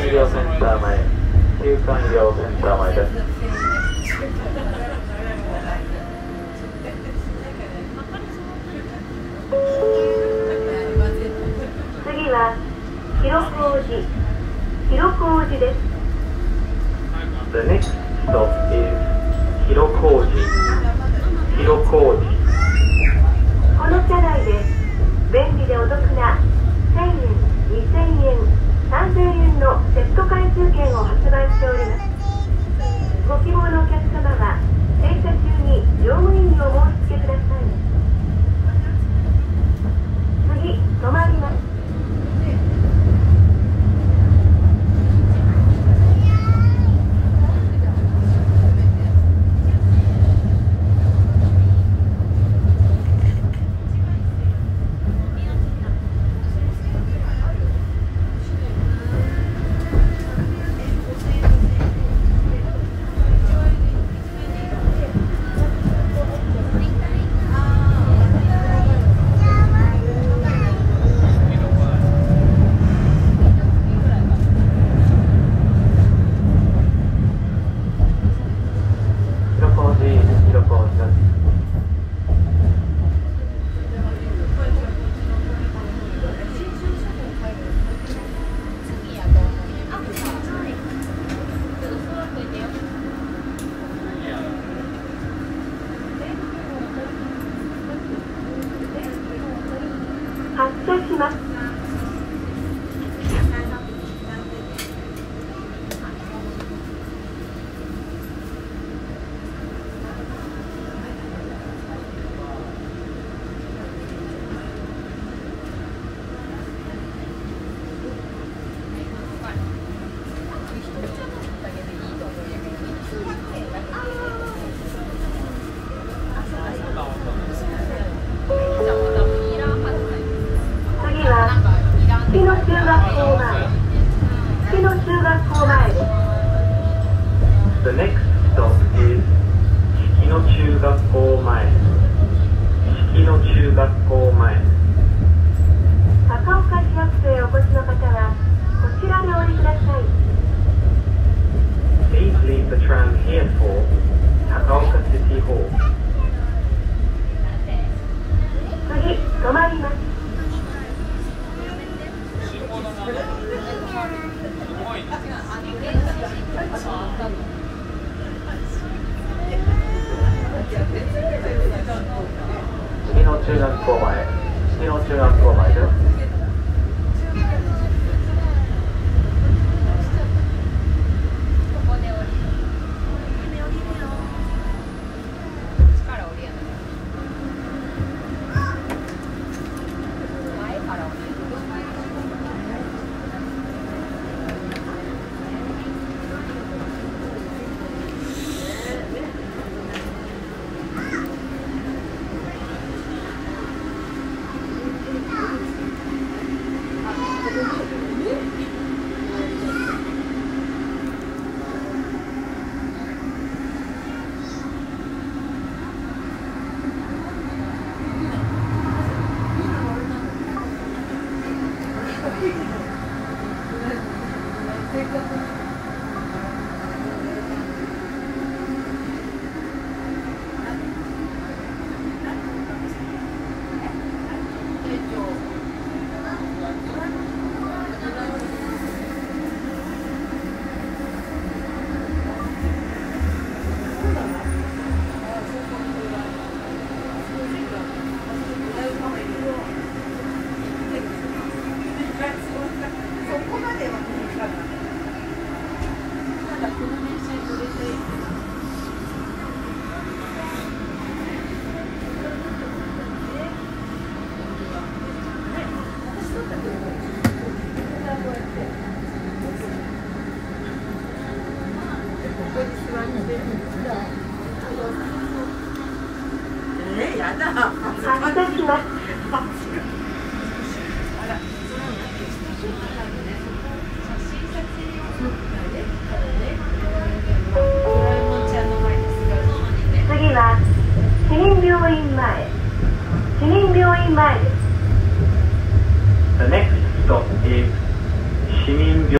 センター前。中間医療センター前です。次は広小路。広小路です。The next stop is 広小路。広小路。この車内で便利でお得な1000円2000円。3000円のセット回数券を発売しておりますご希望のお客様は停車中に乗務員にお申し付けください次止まります広小路広小路です発車します次は月野中学校前月野中式の中学校前。式野中学校前。高岡市役所へお越しの方はこちらで降り中学校前月の中学校前で。す देख लो 病院前。市民病院前です。The next stop is 市民病。